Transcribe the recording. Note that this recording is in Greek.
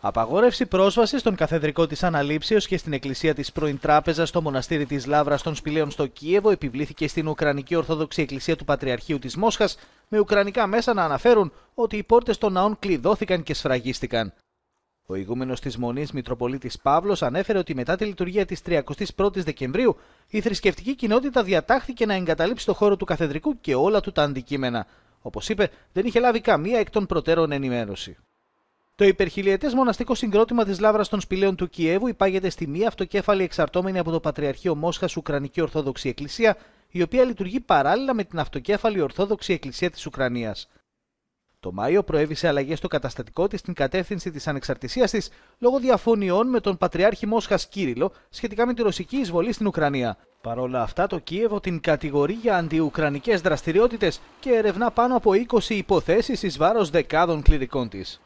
Απαγόρευση πρόσβαση στον καθεδρικό της Αναλήψεως και στην εκκλησία της πρώην Τράπεζα στο μοναστήρι της Λάβρα των Σπηλαίων στο Κίεβο επιβλήθηκε στην Ουκρανική Ορθόδοξη Εκκλησία του Πατριαρχείου της Μόσχας, με ουκρανικά μέσα να αναφέρουν ότι οι πόρτες των ναών κλειδώθηκαν και σφραγίστηκαν. Ο ηγούμενος της Μονής Μητροπολίτης Παύλος ανέφερε ότι μετά τη λειτουργία της 31η Δεκεμβρίου η θρησκευτική κοινότητα διατάχθηκε να εγκαταλείψει το χώρο του καθεδρικού και όλα του τα αντικείμενα. Όπως είπε, δεν είχε λάβει καμία εκ των προτέρων ενημέρωση. Το υπερχιλιετές μοναστικό συγκρότημα της Λάβρα των Σπηλαίων του Κιέβου υπάγεται στη μία αυτοκέφαλη εξαρτώμενη από το Πατριαρχείο Μόσχας Ουκρανική Ορθόδοξη Εκκλησία, η οποία λειτουργεί παράλληλα με την αυτοκέφαλη Ορθόδοξη Εκκλησία της Ουκρανίας. Το Μάιο προέβησε αλλαγές στο καταστατικό της στην κατεύθυνση της ανεξαρτησίας της λόγω διαφωνιών με τον Πατριάρχη Μόσχας Κύριλο σχετικά με τη ρωσική εισβολή στην Ουκρανία. Παρ' όλα αυτά, το Κίεβο την κατηγορεί για αντιουκρανικές δραστηριότητες και ερευνά πάνω από 20 υποθέσεις εις βάρος δεκάδων κληρικών της.